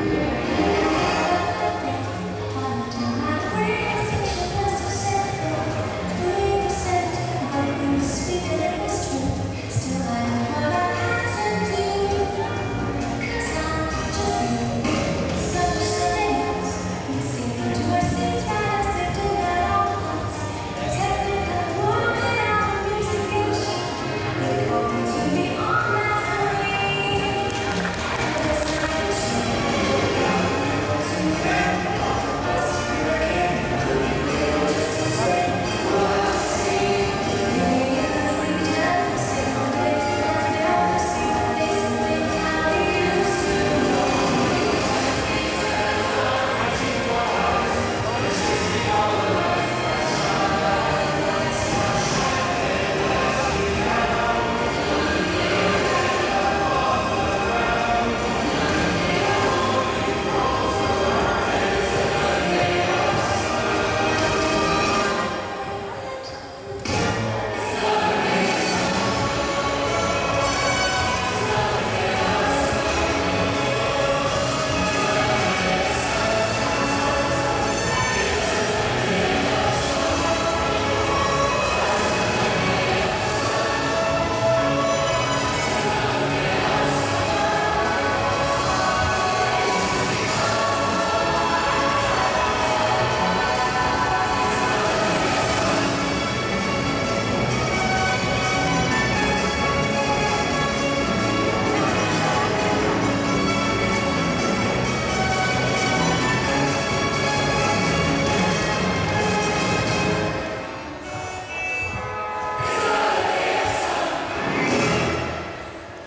Yeah.